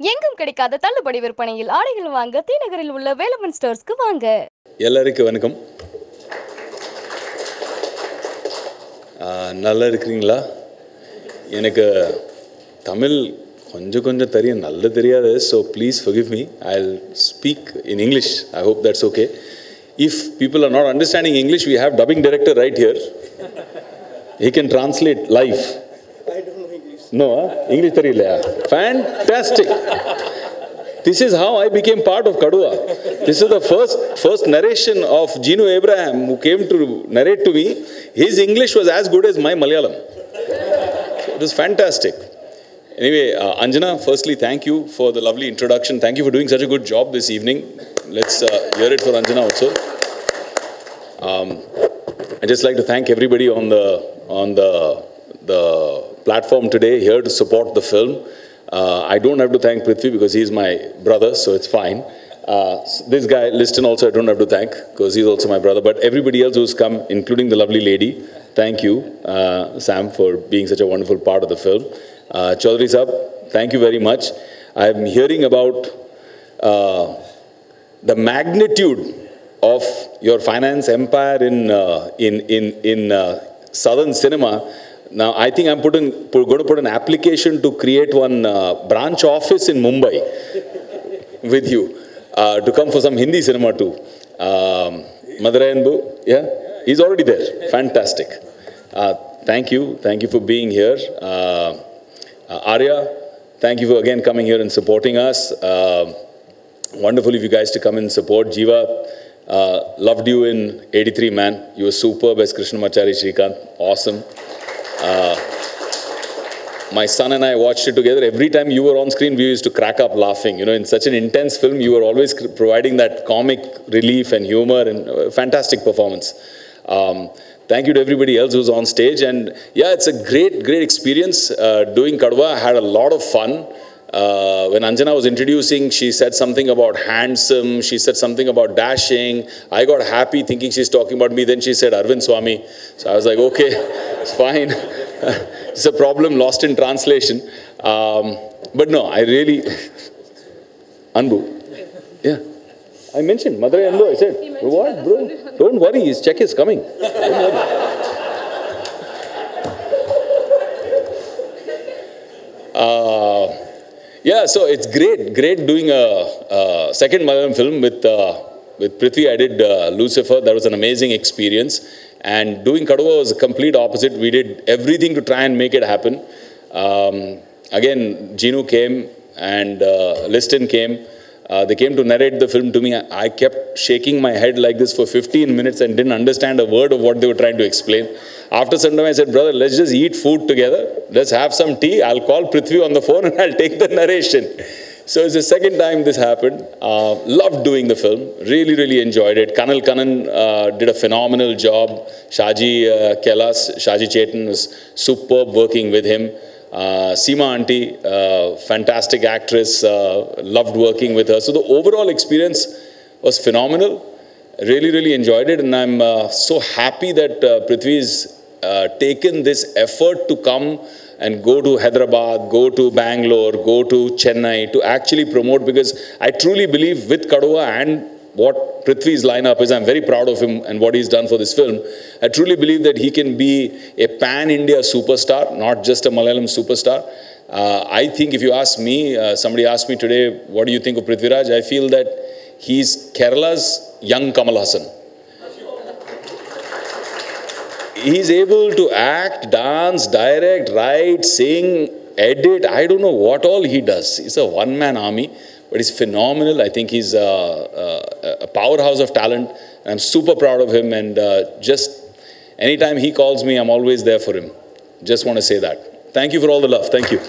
எங்கும் கிடைக்காத தள்ளுபடி விற்பனையில் ஆடைகள் வாங்க தீநகரில் உள்ள வேலமன் ஸ்டோர்ஸ்க்கு வாங்க. எல்லாருக்கும் வணக்கம். நல்லா இருக்கிறீங்களா? எனக்கு தமிழ் கொஞ்சம் கொஞ்சம் தெரியும் நல்ல தெரியாது so please forgive me I speak in English I hope that's okay if people are not understanding English we have dubbing director right here he can translate life No, huh? English Tarilaya. Fantastic. This is how I became part of Kaduva. This is the first, first narration of Jinu Abraham who came to narrate to me. His English was as good as my Malayalam. So it was fantastic. Anyway, uh, Anjana, firstly, thank you for the lovely introduction. Thank you for doing such a good job this evening. Let's uh, hear it for Anjana also. Um, I'd just like to thank everybody on the, on the, the platform today here to support the film. Uh, I don't have to thank Prithvi because he's my brother, so it's fine. Uh, s- this guy, Listin, also I don't have to thank because he's also my brother. But everybody else who's come, including the lovely lady, thank you, uh, Sam, for being such a wonderful part of the film. Uh, Chaudhary Saab, thank you very much. I'm hearing about uh, the magnitude of your finance empire in uh, in in in uh, southern cinema. Now, I think I'm putting, put, going to put an application to create one uh, branch office in Mumbai with you uh, to come for some Hindi cinema too. Um, Madurai and Bu, yeah, he's already there. Fantastic. Uh, thank you, thank you for being here. Uh, uh, Arya, thank you for again coming here and supporting us. Uh, wonderful of you guys to come and support. Jiva, uh, loved you in 83 Man. You were superb as Krishnamachari Shrikant. Awesome. Uh, my son and I watched it together. Every time you were on screen, we used to crack up laughing. You know, in such an intense film, you were always providing that comic relief and humor and uh, fantastic performance. Um, thank you to everybody else who's on stage. And yeah, it's a great, great experience uh, doing Kaduva. I had a lot of fun. Uh, when Anjana was introducing, she said something about handsome, she said something about dashing. I got happy thinking she's talking about me. Then she said Arvind Swami. So I was like, okay, it's fine. it's a problem lost in translation. Um, but no, I really. Anbu. Yeah. I mentioned Madurai Anbu. I said, what, bro? Don't worry, his check is coming. Don't worry. Uh, yeah, so it's great, great doing a, a second Malayalam film with uh, with Prithvi. I did uh, Lucifer. That was an amazing experience. And doing Kaduva was a complete opposite. We did everything to try and make it happen. Um, again, Jinu came and uh, Listin came. Uh, they came to narrate the film to me. I, I kept shaking my head like this for 15 minutes and didn't understand a word of what they were trying to explain. After some time, I said, Brother, let's just eat food together. Let's have some tea. I'll call Prithvi on the phone and I'll take the narration. So it's the second time this happened. Uh, loved doing the film. Really, really enjoyed it. Kanal Kannan uh, did a phenomenal job. Shaji uh, Shaji Chetan was superb working with him. Uh, Seema Auntie, uh, fantastic actress, uh, loved working with her. So the overall experience was phenomenal. Really, really enjoyed it, and I'm uh, so happy that uh, Prithvi's uh, taken this effort to come and go to Hyderabad, go to Bangalore, go to Chennai to actually promote because I truly believe with Kaduva and what Prithvi's lineup is, I'm very proud of him and what he's done for this film. I truly believe that he can be a pan India superstar, not just a Malayalam superstar. Uh, I think if you ask me, uh, somebody asked me today, what do you think of Prithviraj? I feel that he's Kerala's young Kamal Haasan. He's able to act, dance, direct, write, sing, edit. I don't know what all he does. He's a one man army, but he's phenomenal. I think he's a, a, a powerhouse of talent. I'm super proud of him. And uh, just anytime he calls me, I'm always there for him. Just want to say that. Thank you for all the love. Thank you.